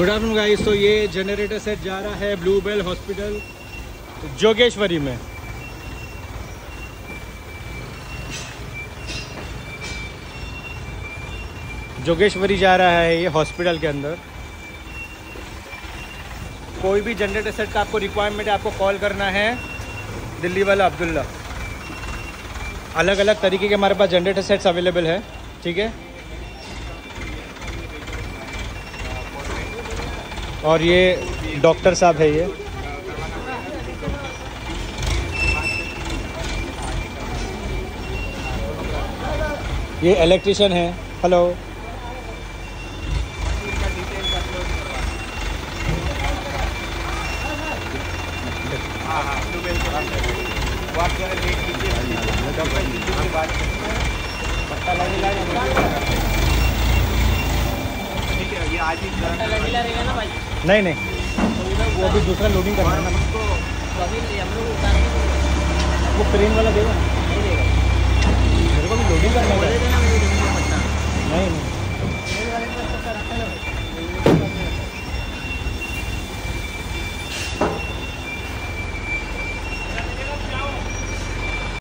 Good afternoon guys तो ये generator set जा रहा है ब्लू बेल हॉस्पिटल जोगेश्वरी में। जोगेश्वरी जा रहा है ये हॉस्पिटल के अंदर। कोई भी जनरेटर सेट का आपको रिक्वायरमेंट है, आपको कॉल करना है, दिल्ली वाला अब्दुल्ला। अलग अलग तरीके के हमारे पास जनरेटर सेट्स अवेलेबल है, ठीक है? और ये डॉक्टर साहब है ये। ये इलेक्ट्रिशियन है। हेलो नहीं नहीं। वो अभी दूसरा लोडिंग करना है ना। वो क्रेन वाला देगा मेरे को भी लोडिंग करना है।